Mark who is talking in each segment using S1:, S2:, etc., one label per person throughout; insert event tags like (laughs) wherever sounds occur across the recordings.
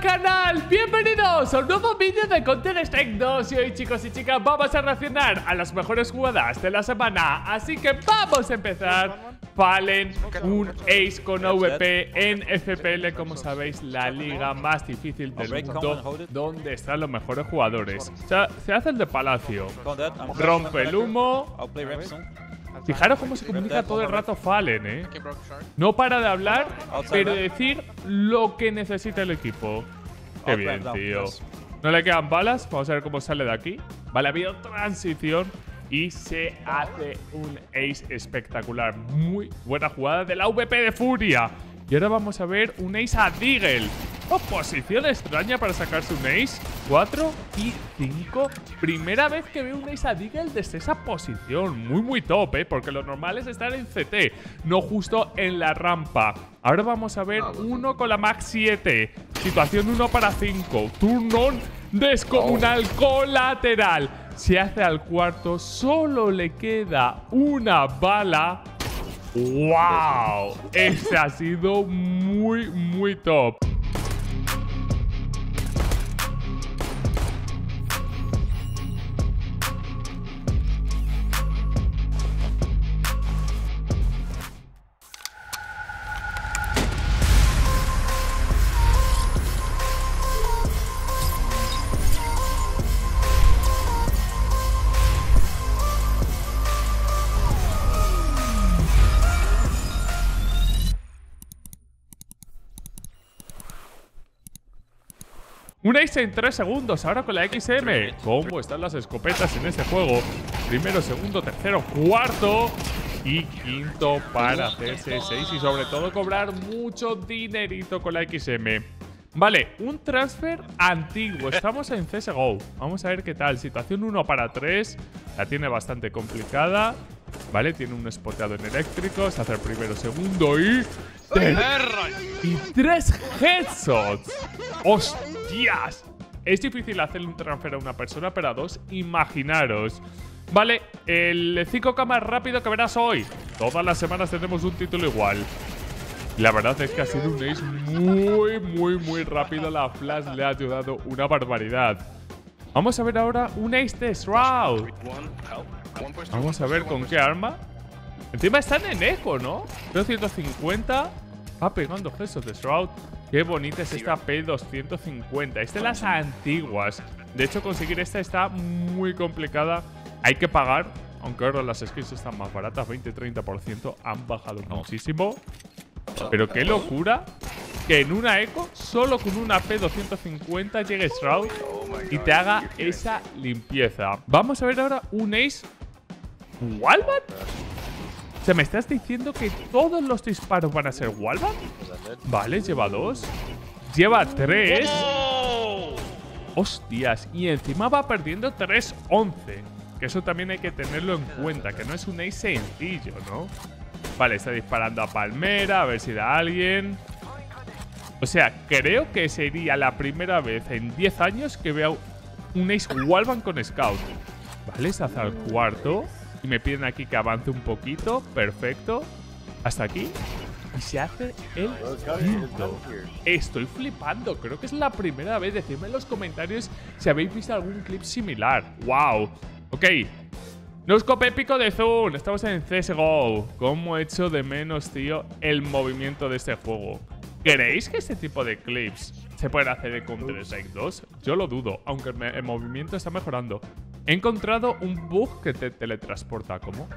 S1: al canal! ¡Bienvenidos a un nuevo vídeo de Counter Strike 2! Y hoy chicos y chicas vamos a reaccionar a las mejores jugadas de la semana. Así que vamos a empezar. Fallen, un ace con AVP en FPL Como sabéis, la liga más difícil del mundo Donde están los mejores jugadores. O sea, se hace el de palacio. Rompe el humo Fijaros cómo se comunica todo el rato Fallen, ¿eh? No para de hablar, pero de decir lo que necesita el equipo. Qué bien, tío. No le quedan balas. Vamos a ver cómo sale de aquí. Vale, ha habido transición y se hace un ace espectacular. Muy buena jugada de la VP de Furia. Y ahora vamos a ver un ace a Deagle. Oh, posición extraña para sacarse un ace. 4 y 5. Primera vez que veo un ace a Deagle desde esa posición. Muy, muy top, ¿eh? Porque lo normal es estar en CT, no justo en la rampa. Ahora vamos a ver uno con la Max 7. Situación 1 para 5. Turn descomunal colateral. Se hace al cuarto, solo le queda una bala. ¡Wow! Este ha sido muy, muy top. Un ace en 3 segundos, ahora con la XM. ¿Cómo están las escopetas en este juego? Primero, segundo, tercero, cuarto y quinto para hacerse 6 y sobre todo cobrar mucho dinerito con la XM. Vale, un transfer antiguo. Estamos en CSGO. Vamos a ver qué tal. Situación 1 para 3. La tiene bastante complicada. Vale, tiene un spoteado en eléctrico. Se hace el primero, segundo y... (laughs) Y tres headshots. ¡Hostias! Es difícil hacerle un transfer a una persona, pero a dos, imaginaros. Vale, el 5K más rápido que verás hoy. Todas las semanas tenemos un título igual. La verdad es que ha sido un ace muy, muy, muy rápido. La flash le ha ayudado una barbaridad. Vamos a ver ahora un ace de Shroud. Vamos a ver con qué arma. Encima están en eco, ¿no? 250. Va pegando gestos de Shroud. Qué bonita es esta P250. Es de las antiguas. De hecho, conseguir esta está muy complicada. Hay que pagar. Aunque ahora las skins están más baratas, 20-30%. Han bajado muchísimo. Pero qué locura que en una eco, solo con una P250 llegue Shroud y te haga esa limpieza. Vamos a ver ahora un Ace Walbat. ¿Se me estás diciendo que todos los disparos van a ser Walbat? Vale, lleva dos. Lleva tres. Hostias. Y encima va perdiendo 3-11. Que eso también hay que tenerlo en cuenta. Que no es un ace sencillo, ¿no? Vale, está disparando a Palmera. A ver si da alguien. O sea, creo que sería la primera vez en 10 años que veo un ace Walban con Scout. Vale, se hace al cuarto. Y me piden aquí que avance un poquito. Perfecto. Hasta aquí. Y se hace el quinto. Estoy flipando. Creo que es la primera vez. Decidme en los comentarios si habéis visto algún clip similar. ¡Wow! Ok. Noscope épico de Zoom. Estamos en CSGO. ¿Cómo he hecho de menos, tío, el movimiento de este juego? ¿Creéis que este tipo de clips se pueden hacer en Counter-Strike 2? Yo lo dudo, aunque el movimiento está mejorando. He encontrado un bug que te teletransporta. ¿Cómo?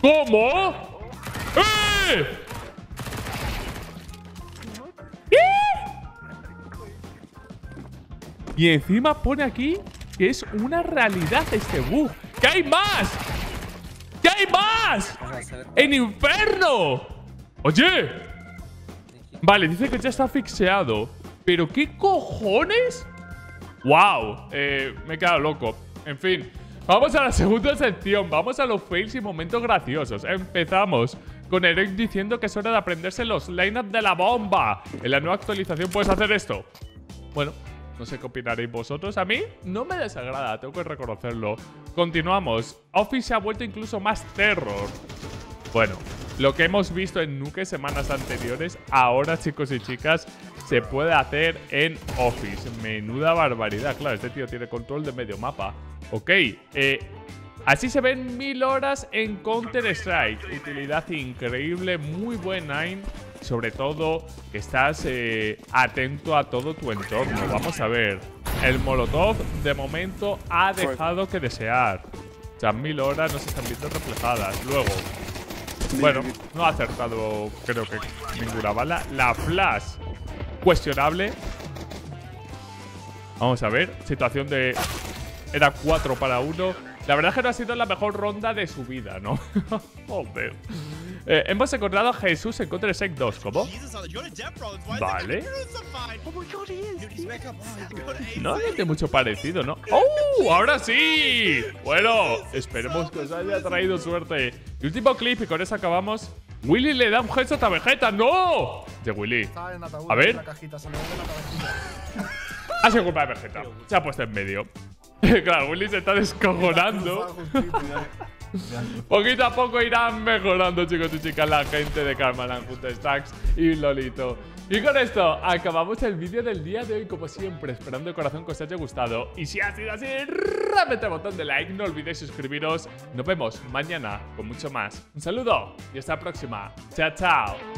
S1: ¿Cómo? ¡Eh! ¿Eh? Y encima pone aquí que es una realidad este bug. ¡Que hay más! ¿Qué hay más? ¡En Inferno! ¡Oye! Vale, dice que ya está asfixiado. ¿Pero qué cojones? ¡Wow! Eh, me he quedado loco. En fin, vamos a la segunda sección. Vamos a los fails y momentos graciosos. Empezamos con Eric diciendo que es hora de aprenderse los lineups de la bomba. En la nueva actualización puedes hacer esto. Bueno, no sé qué opinaréis vosotros. A mí no me desagrada, tengo que reconocerlo. Continuamos. Office se ha vuelto incluso más terror. Bueno, lo que hemos visto en Nuke semanas anteriores, ahora chicos y chicas, se puede hacer en Office. Menuda barbaridad. Claro, este tío tiene control de medio mapa. Ok, eh, así se ven mil horas en Counter-Strike. Utilidad increíble, muy buen Nine. Sobre todo que estás eh, atento a todo tu entorno. Vamos a ver. El Molotov de momento ha dejado que desear. O sea, mil horas no se están viendo reflejadas. Luego, bueno, no ha acertado creo que ninguna bala. La flash, cuestionable. Vamos a ver, situación de... Era 4 para 1. La verdad es que no ha sido la mejor ronda de su vida, ¿no? (laughs) Joder. Eh, hemos encontrado a Jesús en Counter-Strike 2, ¿cómo? Vale. No tiene mucho parecido, ¿no? ¡Oh! ¡Ahora sí! Bueno, esperemos que os haya traído suerte. Y último clip y con eso acabamos. Willy le da un headshot a Vegeta. ¡No! De Willy. A ver. (laughs) Ha sido culpa de Vegeta. Se ha puesto en medio. (laughs) claro, Willy se está descojonando. (laughs) Poquito a poco irán mejorando, chicos y chicas, la gente de Karmaland, Stacks y Lolito. Y con esto acabamos el vídeo del día de hoy, como siempre, esperando de corazón que os haya gustado. Y si ha sido así, rápete el botón de like, no olvidéis suscribiros. Nos vemos mañana con mucho más. Un saludo y hasta la próxima. Chao, chao.